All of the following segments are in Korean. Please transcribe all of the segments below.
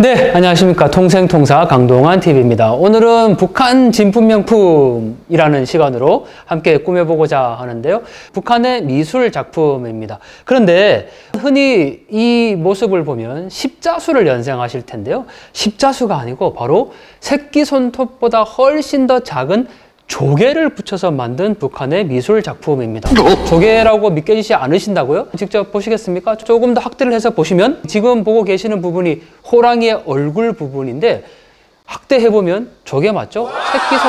네, 안녕하십니까. 통생통사 강동환 TV입니다. 오늘은 북한 진품명품이라는 시간으로 함께 꾸며보고자 하는데요. 북한의 미술 작품입니다. 그런데 흔히 이 모습을 보면 십자수를 연상하실 텐데요. 십자수가 아니고 바로 새끼 손톱보다 훨씬 더 작은 조개를 붙여서 만든 북한의 미술 작품입니다. 조개라고 믿겨지지 않으신다고요? 직접 보시겠습니까? 조금 더 확대를 해서 보시면 지금 보고 계시는 부분이 호랑이의 얼굴 부분인데 확대해보면 조개 맞죠? 새끼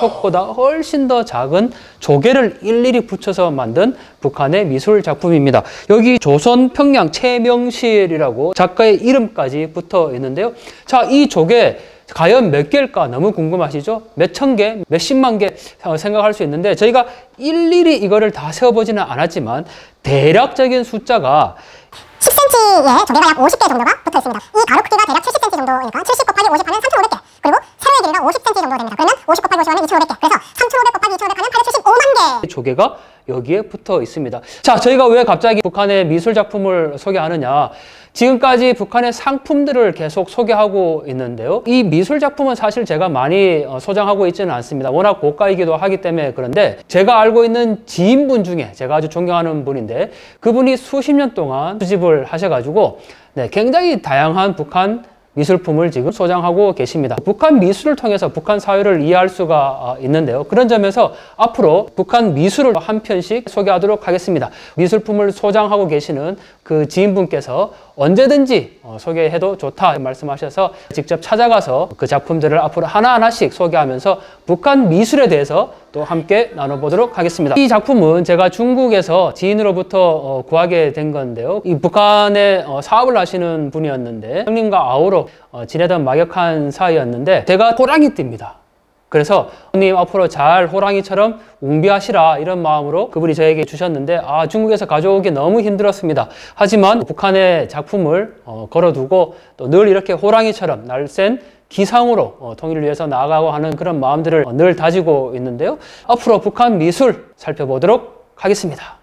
손톱보다 훨씬 더 작은 조개를 일일이 붙여서 만든 북한의 미술 작품입니다. 여기 조선 평양 최명실이라고 작가의 이름까지 붙어 있는데요. 자, 이 조개 과연 몇 개일까 너무 궁금하시죠? 몇 천 개, 몇 십만 개 생각할 수 있는데 저희가 일일이 이거를 다 세어보지는 않았지만 대략적인 숫자가 10cm의 조개가 약 50개 정도가 붙어 있습니다. 이 가로 크기가 대략 70cm 정도니까 70 곱하기 50 하면 3,500 조개가 여기에 붙어 있습니다. 자, 저희가 왜 갑자기 북한의 미술 작품을 소개하느냐? 지금까지 북한의 상품들을 계속 소개하고 있는데요. 이 미술 작품은 사실 제가 많이 어, 소장하고 있지는 않습니다. 워낙 고가이기도 하기 때문에 그런데 제가 알고 있는 지인분 중에 제가 아주 존경하는 분인데 그분이 수십 년 동안 수집을 하셔가지고 네, 굉장히 다양한 북한 미술품을 지금 소장하고 계십니다. 북한 미술을 통해서 북한 사회를 이해할 수가 아, 있는데요. 그런 점에서 앞으로 북한 미술을 한 편씩 소개하도록 하겠습니다. 미술품을 소장하고 계시는 그 지인분께서 언제든지 어, 소개해도 좋다 말씀하셔서 직접 찾아가서 그 작품들을 앞으로 하나하나씩 소개하면서 북한 미술에 대해서 또 함께 나눠보도록 하겠습니다. 이 작품은 제가 중국에서 지인으로부터 어, 구하게 된 건데요. 이 북한에 어, 사업을 하시는 분이었는데 형님과 아우로 지내던 막역한 사이였는데 제가 호랑이띠입니다. 그래서 형님 앞으로 잘 호랑이처럼 웅비하시라 이런 마음으로 그분이 저에게 주셨는데 아 중국에서 가져오기 너무 힘들었습니다. 하지만 북한의 작품을 어, 걸어두고 또 늘 이렇게 호랑이처럼 날쌘 기상으로 어, 통일을 위해서 나아가고 하는 그런 마음들을 늘 다지고 있는데요. 앞으로 북한 미술 살펴보도록 하겠습니다.